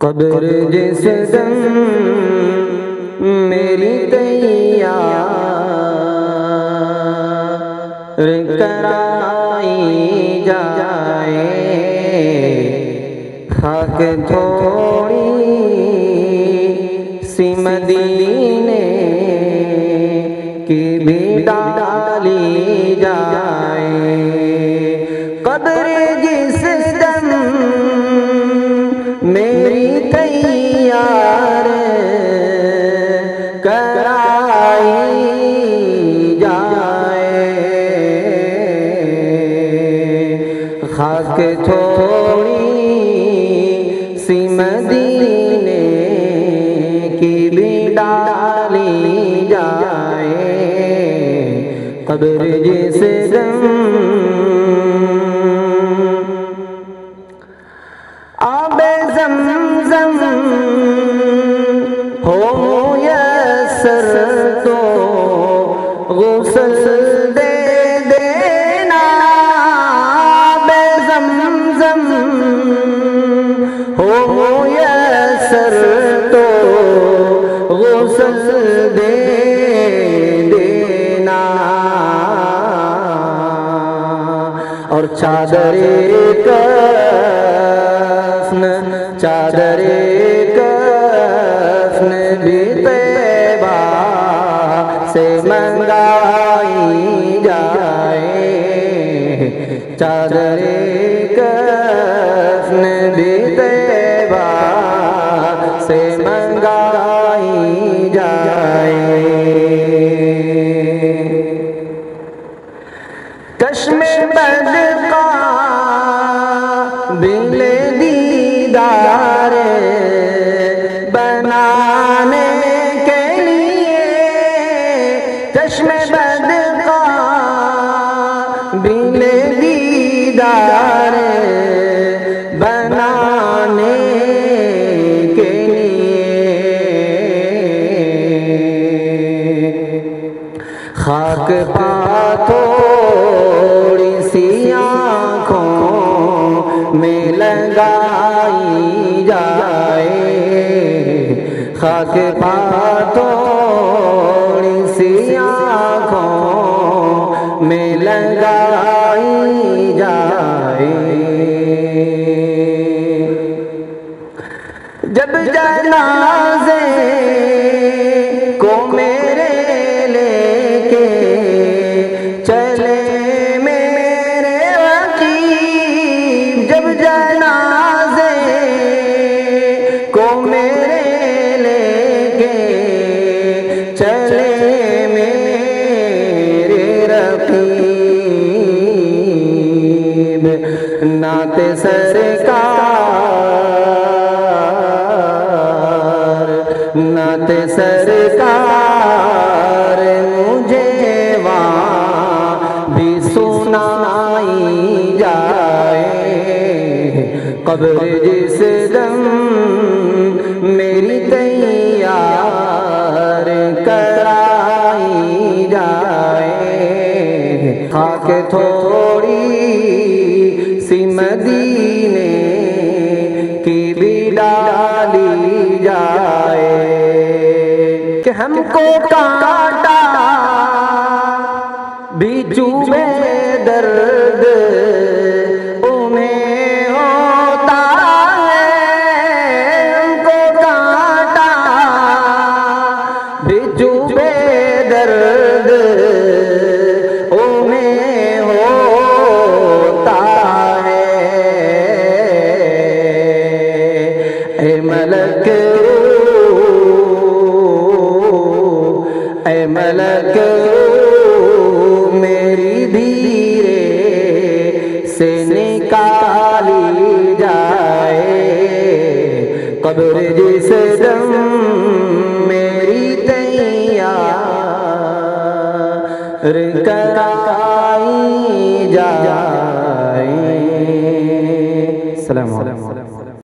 कब्र जिस दम मेरी तैयार कराई जाए हक थोड़ी सी मदीने की भी डाली जाए। कब्र जिस दम मेरी तैयार कराई जाए। खाक थोड़ी कब्र जिस दम। आबे जम हो मुयसर तो गुसल चादरे कफन चादरे कफन भी तैबा से मंगाई जाए। चादरे कफन भी दीदार बनाने के लिए चश्मे बद का दीदार बनाने के लिए। खाक पाथोड़ी खाक पातोड़ी सी आँखों में लगाई जाए। जब जनाजे सरकार नत सरकार मुझे वहाँ भी सुनाई जाए। कब्र जिस सी मदीने की डाली जाए कि हमको काटा भी में दर्द निकाली जाए। कब्र जिस दम मेरी तैयार कराई जाए। सलाम